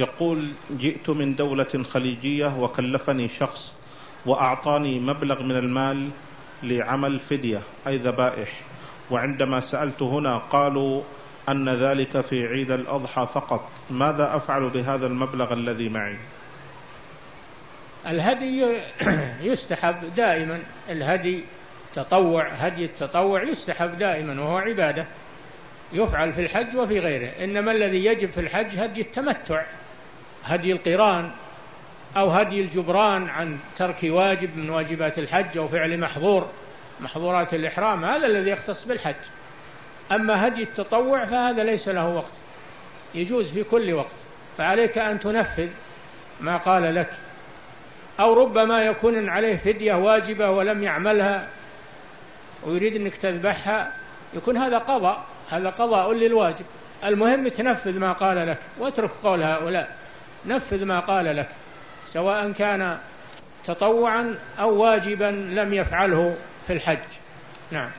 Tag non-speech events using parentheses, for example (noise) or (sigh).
يقول جئت من دولة خليجية وكلفني شخص وأعطاني مبلغ من المال لعمل فدية أي ذبائح. وعندما سألت هنا قالوا أن ذلك في عيد الأضحى فقط. ماذا أفعل بهذا المبلغ الذي معي؟ الهدي (clears throat) يستحب دائما. الهدي تطوع هدي التطوع يستحب دائما وهو عبادة. يفعل في الحج وفي غيره. إنما الذي يجب في الحج هدي التمتع. هدي القران أو هدي الجبران عن ترك واجب من واجبات الحج أو فعل محظور محظورات الإحرام هذا الذي يختص بالحج. أما هدي التطوع فهذا ليس له وقت. يجوز في كل وقت. فعليك أن تنفذ ما قال لك. أو ربما يكون عليه فدية واجبة ولم يعملها ويريد أنك تذبحها. يكون هذا قضاء. هذا قضاء للواجب. المهم تنفذ ما قال لك واترك قول هؤلاء. نفذ ما قال لك سواء كان تطوعا أو واجبا لم يفعله في الحج. نعم.